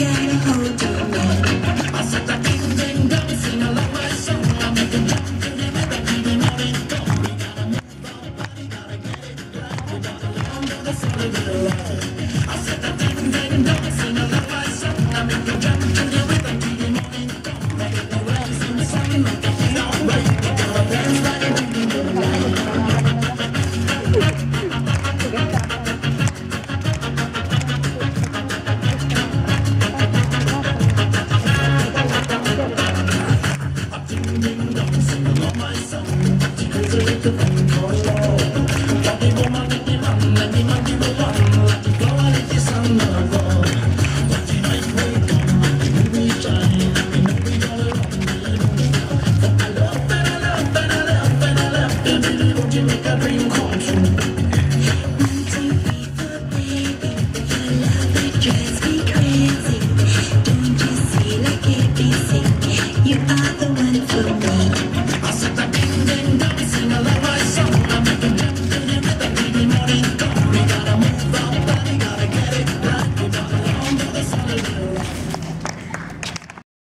again.